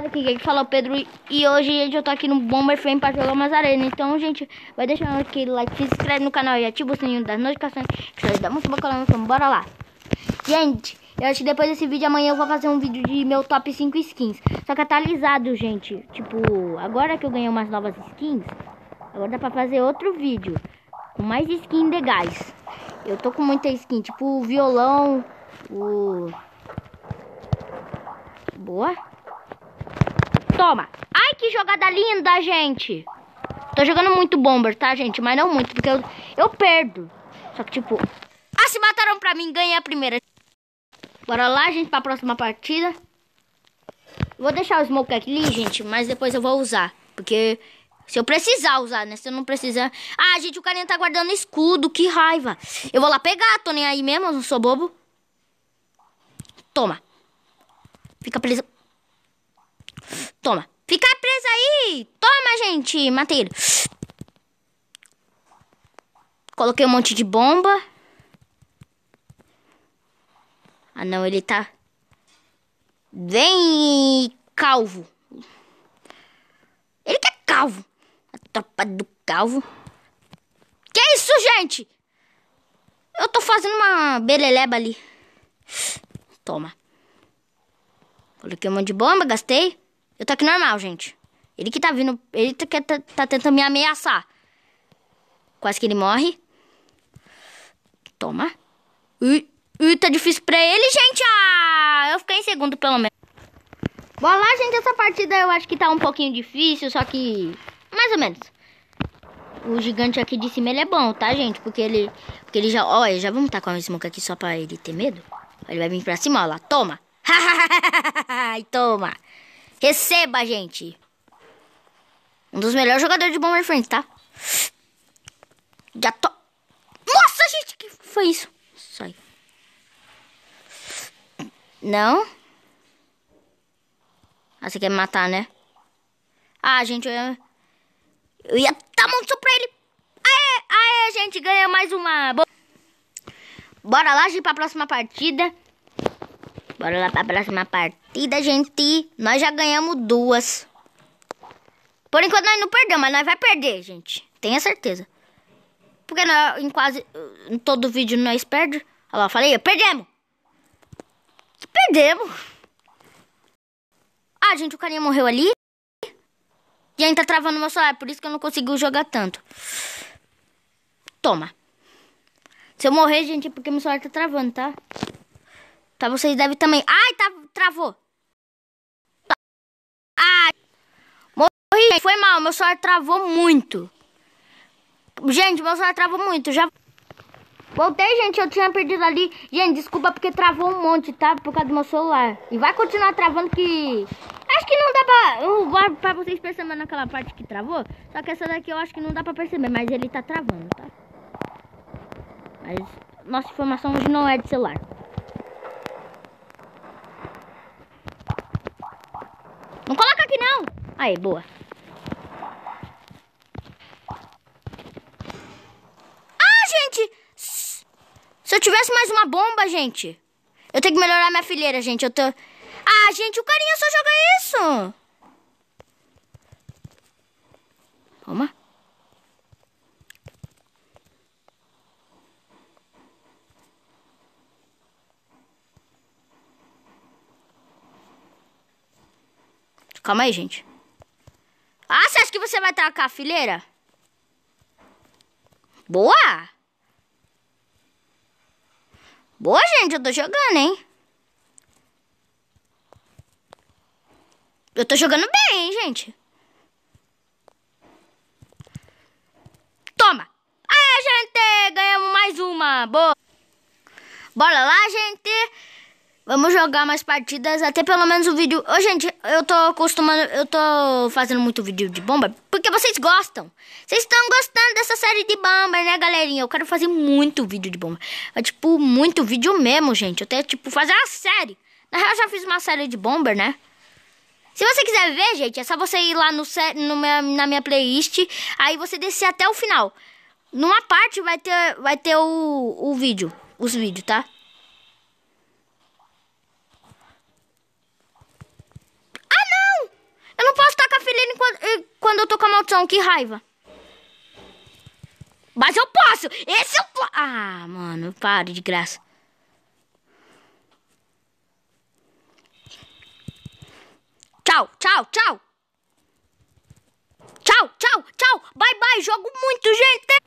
rapaziada, aqui quem fala é o Pedro e hoje gente, eu tô aqui no Bomber Frame pra jogar umas arenas. Então, gente, vai deixando aquele like, se inscreve no canal e ativa o sininho das notificações, que isso dá muito bacana, então bora lá. Gente, eu acho que depois desse vídeo amanhã eu vou fazer um vídeo de meu top 5 skins. Só que atualizado, gente. Tipo, agora que eu ganhei umas novas skins, agora dá pra fazer outro vídeo. Com mais skins legais. Eu tô com muita skin, tipo o violão, o... Boa. Toma. Ai, que jogada linda, gente. Tô jogando muito bomber, tá, gente? Mas não muito, porque eu, eu perdo. Só que, tipo... Ah, se mataram pra mim, ganhei a primeira. Bora lá, gente, pra próxima partida. Vou deixar o smoke aqui, gente, mas depois eu vou usar. Porque se eu precisar usar, né? Se eu não precisar... Ah, gente, o carinha tá guardando escudo, que raiva. Eu vou lá pegar, tô nem aí mesmo, eu não sou bobo. Toma. Fica presa. Toma. Fica presa aí. Toma, gente. Matei ele. Coloquei um monte de bomba. Ah, não. Ele tá bem calvo. Ele é calvo. A tropa do calvo. Que isso, gente? Eu tô fazendo uma beleleba ali. Toma. Coloquei um monte de bomba, gastei. Eu tô aqui normal, gente. Ele que tá vindo. Ele tá, tá, tá tentando me ameaçar. Quase que ele morre. Toma. Ui, ui, tá difícil pra ele, gente. Ah, eu fiquei em segundo, pelo menos. Bora lá, gente. Essa partida eu acho que tá um pouquinho difícil, só que. Mais ou menos. O gigante aqui de cima, ele é bom, tá, gente? Porque ele. Porque ele já. Olha, já vamos com a smoke aqui só pra ele ter medo. Ele vai vir pra cima, ó lá. Toma. toma. Receba, gente. Um dos melhores jogadores de Bomber Friends, tá? Já tô... Nossa, gente, que foi isso? Sai. Não? Ah, você quer me matar, né? Ah, gente, eu ia... Eu ia dar muito pra ele. Aê, aê, gente, ganha mais uma. Bora lá, gente, pra próxima partida. Bora lá pra próxima partida, gente. Nós já ganhamos duas. Por enquanto nós não perdemos, mas nós vai perder, gente. Tenha certeza. Porque nós, em quase em todo vídeo nós perdemos. Olha lá, falei, perdemos. Perdemos. Ah, gente, o carinha morreu ali. E ainda tá travando meu celular, por isso que eu não consigo jogar tanto. Toma. Se eu morrer, gente, é porque meu celular tá travando, tá? Tá, vocês devem também. Ai, tá, travou. Ai. Morri, foi mal. Meu celular travou muito. Gente, meu celular travou muito. Já voltei, gente. Eu tinha perdido ali. Gente, desculpa porque travou um monte, tá? Por causa do meu celular. E vai continuar travando que... Acho que não dá pra... Eu guardo pra vocês perceberem naquela parte que travou. Só que essa daqui eu acho que não dá pra perceber. Mas ele tá travando, tá? Mas nossa informação hoje não é de celular. Não coloca aqui não. Aí, boa. Ah, gente. Se eu tivesse mais uma bomba, gente. Eu tenho que melhorar minha fileira, gente. Eu tô... Ah, gente, o carinha só joga isso. Toma. Calma aí, gente. Você vai tacar a fileira? Boa! Boa, gente. Eu tô jogando, hein? Eu tô jogando bem, hein, gente? Toma! Aí, gente! Ganhamos mais uma! Boa! Bora lá, gente! Vamos jogar mais partidas, até pelo menos o vídeo... Ô, gente, eu tô acostumando... Eu tô fazendo muito vídeo de bomba, porque vocês gostam. Vocês estão gostando dessa série de bomba, né, galerinha? Eu quero fazer muito vídeo de bomba. É, tipo, muito vídeo mesmo, gente. Eu tenho, tipo, fazer uma série. Na real, eu já fiz uma série de bomber, né? Se você quiser ver, gente, é só você ir lá no, no minha, na minha playlist, aí você descer até o final. Numa parte vai ter, vai ter o, o vídeo, os vídeos, tá? Ah, não! quando eu tô com a maldição, que raiva. Mas eu posso! Esse eu posso! Ah, mano, pare de graça. Tchau, tchau, tchau. Tchau, tchau, tchau. Bye, bye. Jogo muito, gente.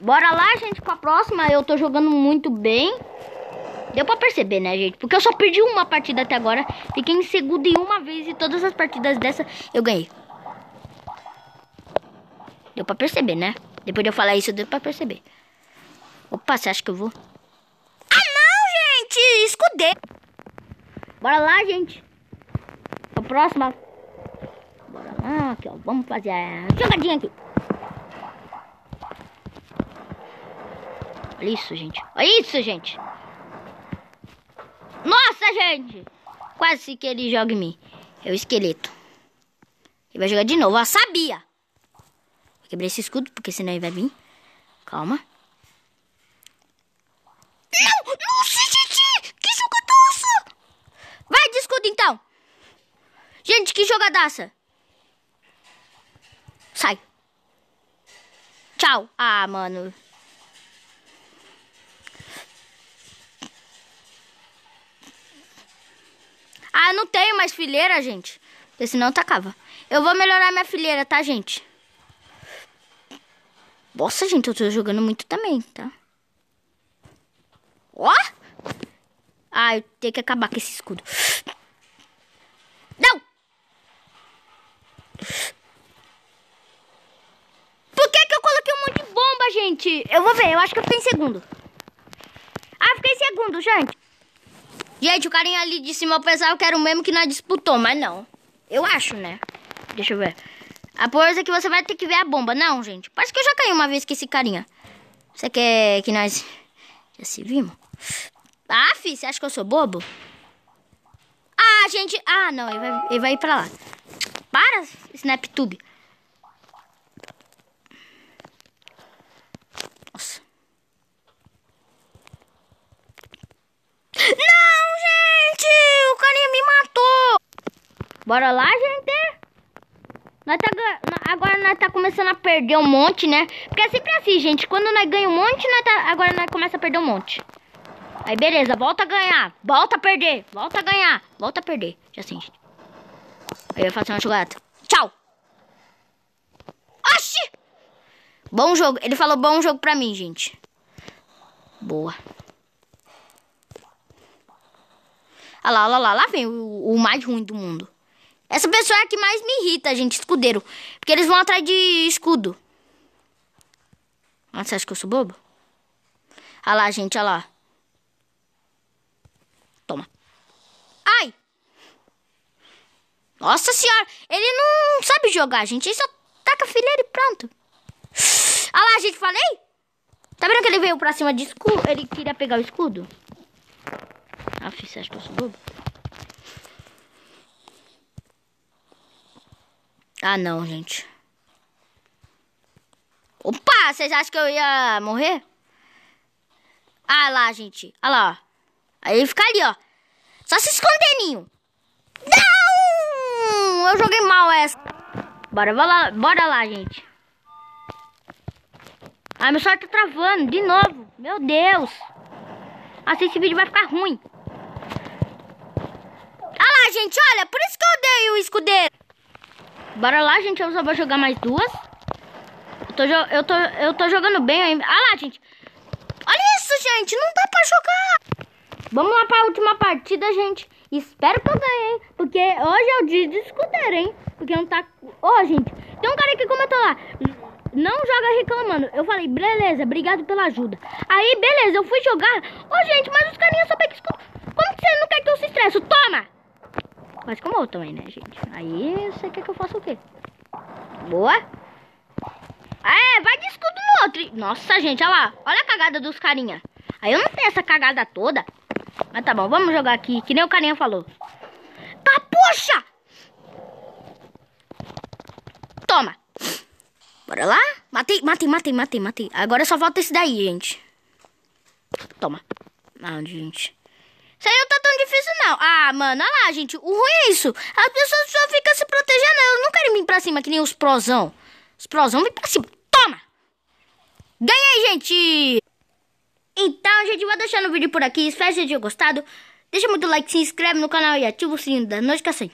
Bora lá, gente, pra próxima. Eu tô jogando muito bem. Deu pra perceber, né, gente? Porque eu só perdi uma partida até agora. Fiquei em segundo em uma vez e todas as partidas dessa eu ganhei. Deu pra perceber, né? Depois de eu falar isso, deu pra perceber. Opa, você acha que eu vou? Ah, não, gente! Escudei. Bora lá, gente. A próxima. Bora lá, aqui, ó. Vamos fazer a jogadinha aqui. Olha isso, gente. Olha isso, gente. Nossa, gente! Quase que ele joga em mim. É o esqueleto. Ele vai jogar de novo. Eu sabia. Vou quebrar esse escudo, porque senão ele vai vir. Calma. Não! Nossa, gente! Que jogadaça! Vai de escudo, então. Gente, que jogadaça. Sai. Tchau. Ah, mano. Ah, não tenho mais fileira, gente. Porque senão tacava. Eu vou melhorar minha fileira, tá, gente? Nossa, gente, eu tô jogando muito também, tá? Ó! Ah, eu tenho que acabar com esse escudo. Não! Por que que eu coloquei um monte de bomba, gente? Eu vou ver, eu acho que eu fiquei em segundo. Ah, fiquei em segundo, gente. Gente, o carinha ali de cima eu pensava que era o mesmo que nós disputou, mas não. Eu acho, né? Deixa eu ver. A coisa é que você vai ter que ver a bomba. Não, gente. Parece que eu já caí uma vez com esse carinha. Você quer que nós... Já se vimos? Ah, fi, você acha que eu sou bobo? Ah, gente... Ah, não, ele vai, ele vai ir pra lá. Para, SnapTube. Nossa. Não, gente! O carinha me matou! Bora lá, gente? Nós tá, agora nós tá começando a perder um monte, né? Porque é sempre assim, gente. Quando nós ganhamos um monte, nós tá, agora nós começa a perder um monte. Aí, beleza. Volta a ganhar. Volta a perder. Volta a ganhar. Volta a perder. Já assim, gente. Eu ia fazer uma jogada. Tchau. Oxi! Bom jogo. Ele falou bom jogo pra mim, gente. Boa. Olha lá, olha lá. Lá vem o, o mais ruim do mundo. Essa pessoa é a que mais me irrita, gente, escudeiro. Porque eles vão atrás de escudo. Ah, você acha que eu sou bobo? Olha lá, gente, olha lá. Toma. Ai! Nossa senhora, ele não sabe jogar, gente. Ele só taca a fileira e pronto. Olha lá, gente, falei? Tá vendo que ele veio pra cima de escudo? Ele queria pegar o escudo? Ah, você acha que eu sou bobo? Ah, não, gente. Opa, vocês acham que eu ia morrer? Ah lá, gente. Olha lá, ó. Aí fica ali, ó. Só se esconder, Ninho. Não! Eu joguei mal essa. Bora, lá, bora lá, gente. Ah, meu celular tá travando de novo. Meu Deus. Assim esse vídeo vai ficar ruim. Ah lá, gente, olha. Por isso que eu odeio o escudeiro. Bora lá, gente. Eu só vou jogar mais duas. Eu tô, eu tô, eu tô jogando bem ainda. Ah lá, gente. Olha isso, gente. Não dá pra jogar. Vamos lá pra última partida, gente. Espero que eu ganhe, hein? Porque hoje é o dia de escudeiro, hein? Porque não tá... Ô, oh, gente. Tem um cara que comentou lá. Não joga reclamando. Eu falei, beleza, obrigado pela ajuda. Aí, beleza, eu fui jogar. Ô, oh, gente, mas os carinhas só pegam. Como que você não quer que eu se estresse? Toma! Mas como eu também, né, gente? Aí você quer que eu faça o quê? Boa. É, vai de escudo no outro. Nossa, gente, olha lá. Olha a cagada dos carinha. Aí eu não tenho essa cagada toda. Mas tá bom, vamos jogar aqui, que nem o carinha falou. Tá, poxa! Toma. Bora lá? Matei, matei, matei, matei, matei. Agora só falta esse daí, gente. Toma. Não, gente. Isso aí não tá tão difícil, não. Ah, mano, olha lá, gente. O ruim é isso. As pessoas só ficam se protegendo. Elas não querem vir pra cima, que nem os prosão. Os prosão vem pra cima. Toma! Ganhei, gente! Então, gente, vou deixando o vídeo por aqui. Espero que tenham gostado. Deixa muito like, se inscreve no canal e ativa o sininho da notificação.